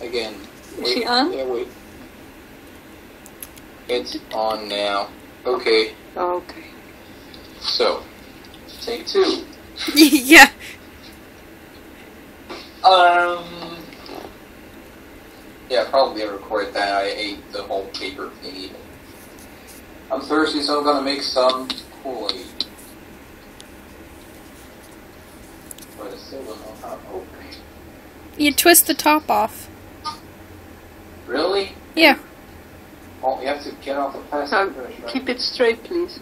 again. Is she Wait, on? Yeah, wait. It's on now. Okay, Okay. so take two. yeah. Um. Yeah, probably I recorded that. I ate the whole paper thingy. I'm thirsty, so I'm gonna make some Kool-Aid. But I still don't know how to open it. You twist the top off. Really? Yeah. Oh, you have to get off the plastic Now, first, right? keep it straight, please. Does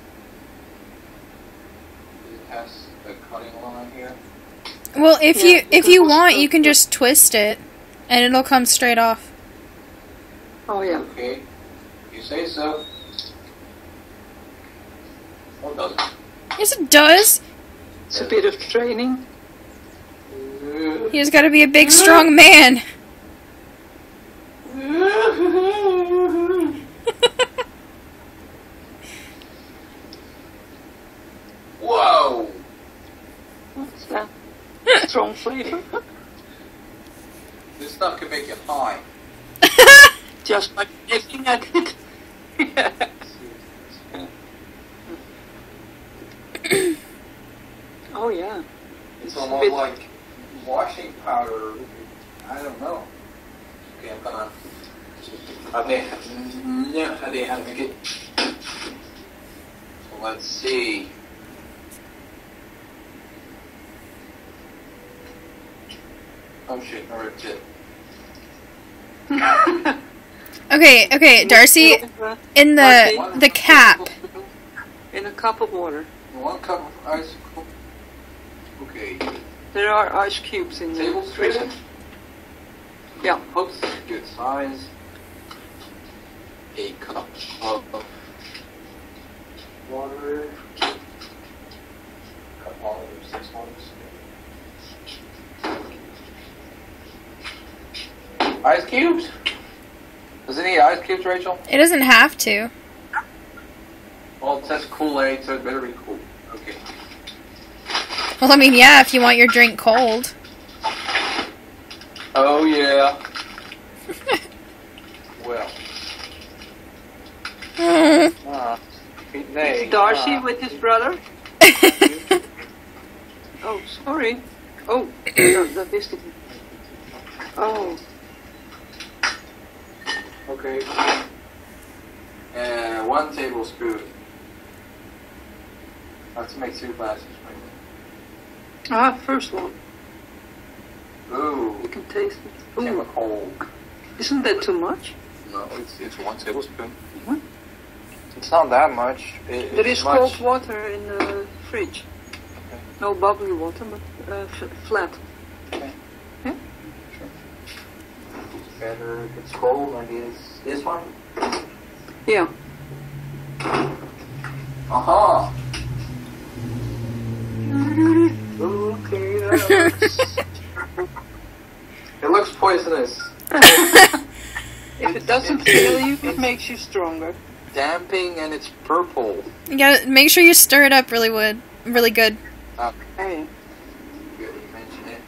it pass the cutting line here? Well, if Yeah, you if you want, you can just twist it, and it'll come straight off. Oh, yeah. Okay. You say so. Oh, doesn't. Yes, it does. It's a bit of training. Uh, You just got to be a big, strong man. Whoa! What's that? Strong flavor. This stuff can make you high. Just by looking at it. oh, yeah. It's a almost bit- like washing powder. I don't know. Okay, I'm gonna. Hade, yeah, hade had to get. So let's see. Oh shit, I ripped it. Okay, okay, Darcy, in the uh, the cap. In a cup of water. One cup of ice. Okay. There are ice cubes in the Tablespoon. fridge. Yeah. Hope this is good size. A cup of water. Cup all of six ones. Ice cubes? Does it need ice cubes, Rachel? It doesn't have to. Well, it says Kool-Aid, so it better be cool. Okay. Well, I mean, yeah, if you want your drink cold. Oh, yeah. well. Uh, nay, Darcy uh, with his brother. Oh, sorry. Oh, dat, dat wist. Oh, Okay. And one tablespoon. Let's make two glasses. right ah, first one. Ooh, You can taste it. Ooh, chemical. isn't that too much? No, it's it's one tablespoon. What? It's not that much. It, There is much. cold water in the fridge. Okay. No bubbly water, but uh, f- flat. Better if it's cold, maybe it's this one. Yeah. Uh-huh. Aha. Okay. that looks- it looks poisonous. If it doesn't kill you, it makes you stronger. Damping and it's purple. Yeah, make sure you stir it up really wood, really good. Hey. Good you mention it.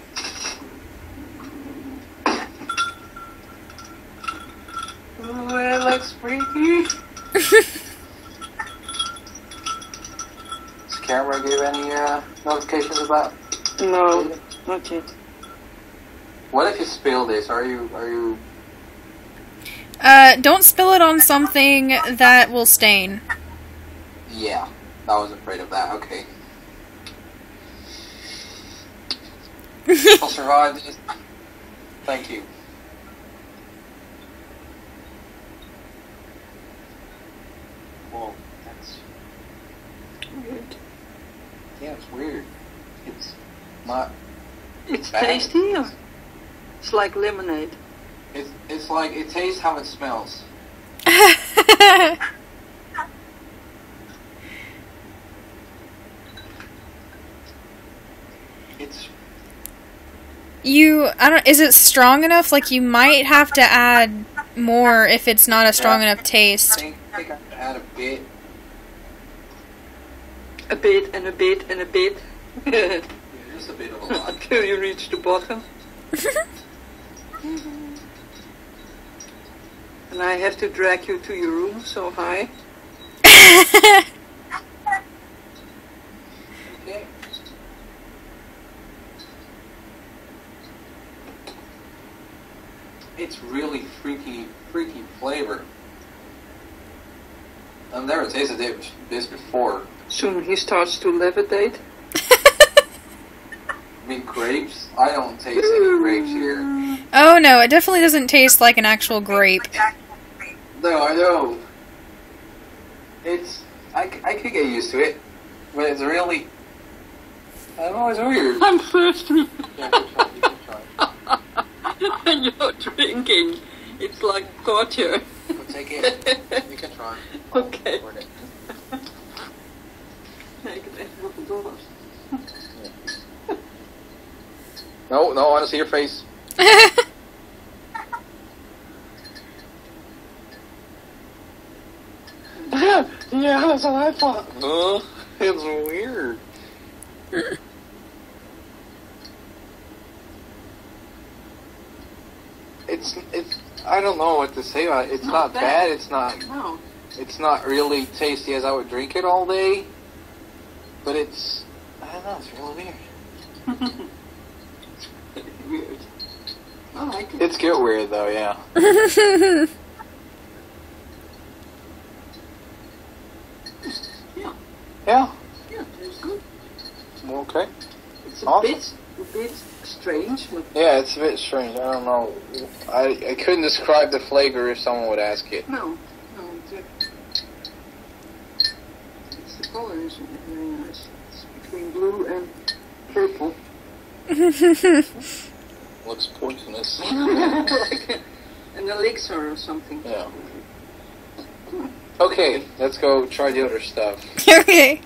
Ooh, it looks freaky. Does camera give any uh, notifications about? No, not yet. What if you spill this? Are you are you? Uh, don't spill it on something that will stain. Yeah, I was afraid of that. Okay, I'll survive this. Thank you. Whoa, that's Weird. yeah, it's weird. It's not. It's Bad. tasty. Or? It's like lemonade. It's it's like it tastes how it smells. It's you, I don't. Is it strong enough? Like you might have to add more if it's not a strong Yeah. enough I taste. think, I think I could add a bit. A bit and a bit and a bit. Yeah, just a bit of a lot. Until you reach the bottom. And I have to drag you to your room so high. Okay. It's really freaky, freaky flavor. I've never tasted this before. Soon he starts to levitate. I mean, grapes? I don't taste any grapes here. oh no, it definitely doesn't taste like an actual grape. No, I know. It's. I, I could get used to it, but it's really. I don't know, it's weird. I'm thirsty. Yeah, you can try. You can try. and you're drinking. It's like torture. Well, take it. You can try. Okay. Afford it. Kijk het even wat het door was. No, no, I want to see your face. yeah, that's what I thought. Uh, it's weird. It's it's I don't know what to say about it. It's Not not, bad. bad. It's not No. it's not really tasty as I would drink it all day. But it's I don't know. It's really weird. Weird. Oh, I like. It's get weird though. Yeah. Yeah. Yeah. Yeah, it's good. Okay. It's a Awesome. bit, a bit strange, but Yeah, it's a bit strange. I don't know. I I couldn't describe the flavor if someone would ask it. no, no, it's, a, it's the color is very nice. It's between blue and purple. Looks poisonous. like an elixir or something. Yeah. Okay, let's go try the other stuff. okay.